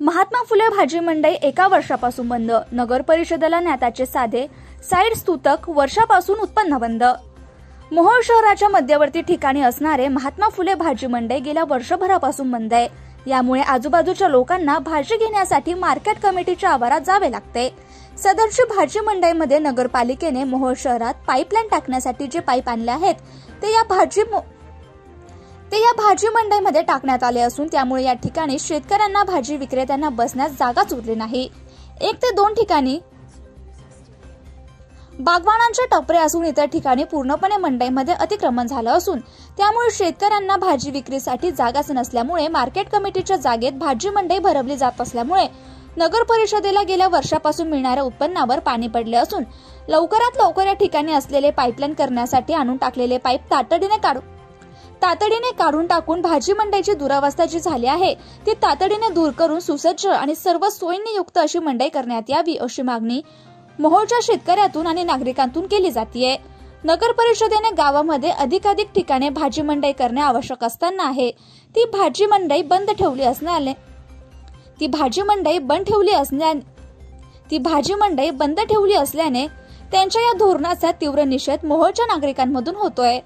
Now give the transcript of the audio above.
महात्मा फुले भाजी मंडई एका वर्षापासून बंद. नगर परिषदेला न्याताचे साधे साईड स्तूतक वर्षापासून उत्पन्न बंद. मोहोळ शहराच्या मध्यवर्ती ठिकाणी असणारे महात्मा फुले भाजी मंडई गेल्या वर्षभरापासून बंद आहे. यामुळे आजूबाजूच्या लोकांना भाजी घेण्यासाठी मार्केट कमिटीच्या आवारात जावे लागते. सदरची भाजी मंडईमध्ये नगरपालिकेने मोहोळ शहरात पाईपलाईन टाकण्यासाठी जे पाईप आणले आहेत ते या भाजी ते या भाजी मंडईमध्ये टाकण्यात आले असून त्यामुळे या ठिकाणी शेतकऱ्यांना भाजी विक्रेत्यांना बसण्यास जागाच उरली नाही. एक ते दोन ठिकाणी बागवानांचे टपरे असून इतर ठिकाणी पूर्णपणे मंडईमध्ये अतिक्रमण झालं असून त्यामुळे शेतकऱ्यांना भाजी विक्रीसाठी जागाच नसल्यामुळे मार्केट कमिटीच्या जागेत भाजी मंडई भरवली जात असल्यामुळे नगर परिषदेला गेल्या वर्षापासून मिळणाऱ्या उत्पन्नावर पाणी पडले असून लवकरात लवकर या ठिकाणी असलेले पाईपलाईन करण्यासाठी आणून टाकलेले पाईप तातडीने काढून तातडीने काढून टाकून भाजी मंडईची दुरावस्था जी झाली आहे ती तातडीने दूर करून सुसज्ज आणि सर्व सोयींनी युक्त अशी मंडई करण्यात यावी अशी मागणी मोहोळच्या शेतकऱ्यातून आणि नागरिकांतून केली जातीये. नगर परिषदेने गावामध्ये अधिकाधिक ठिकाणी भाजी मंडई करणे आवश्यक असताना आहे. ती भाजी मंडई बंद ठेवली असल्याने ती भाजी मंडई बंद ठेवली असल्या ती भाजी मंडई बंद ठेवली असल्याने त्यांच्या या धोरणाचा तीव्र निषेध मोहोळच्या नागरिकांमधून होतोय.